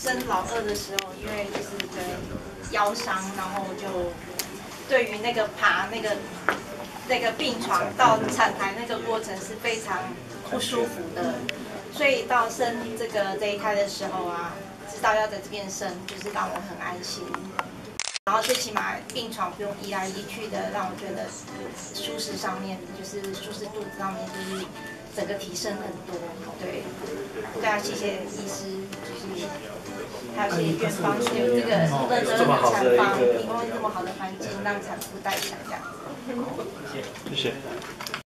生老二的时候，因为就是对腰伤，然后就对于那个爬那个那个病床到产台那个过程是非常不舒服的，所以到生这个这一胎的时候啊，知道要在这边生，就是让我很安心。然后最起码病床不用移来移去的，让我觉得舒适上面就是舒适度上面就是整个提升很多。对，对啊，谢谢医师，就是还有谢谢院方有这个认真的产房，提供这么好的环境让产妇待产这样。谢谢。